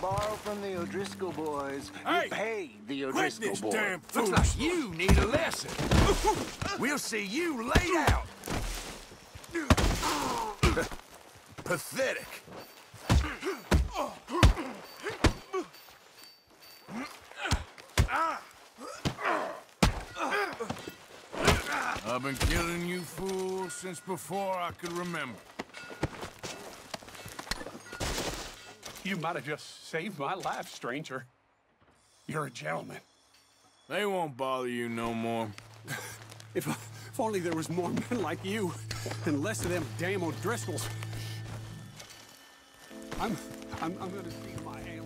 borrow from the O'Driscoll boys. Hey! You pay the O'Driscoll boys. damn Looks like you need a lesson. We'll see you laid out. Pathetic. I've been killing you fools since before I could remember. You might have just saved my life, stranger. You're a gentleman. They won't bother you no more. If, if only there was more men like you and less of them damn O'Driscolls. I'm, I'm, I'm gonna see my ailments.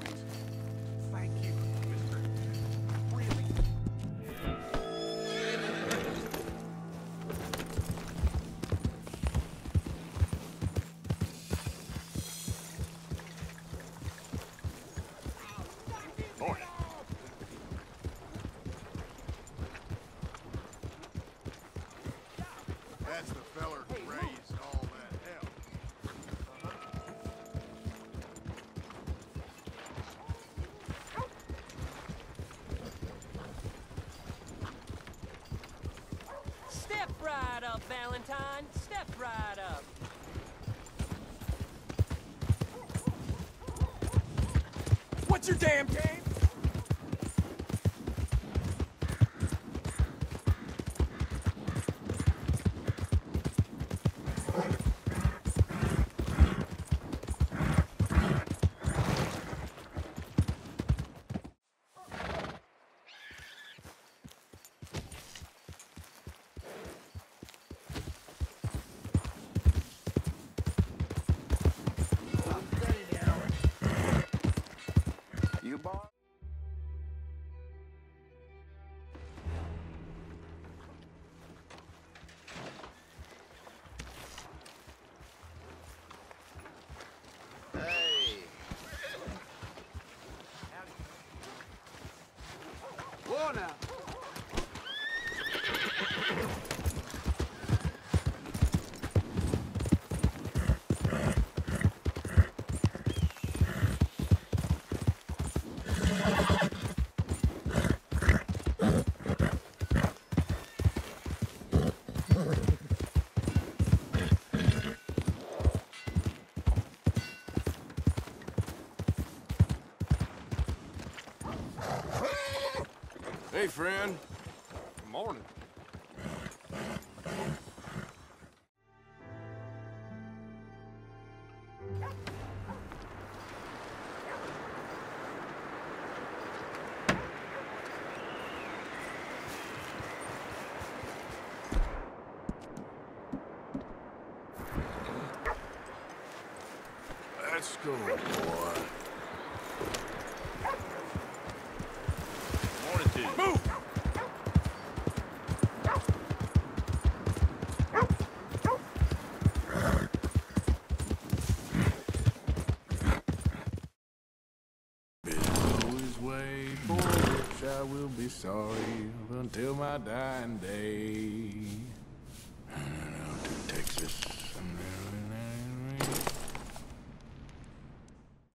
That's the feller who raised all that hell. Step right up, Valentine. Step right up. What's your damn game? Now. Hey, friend. Good Morning. Let's go, boy. penalty. Move! I will be sorry until my dying day. I don't know, to Texas.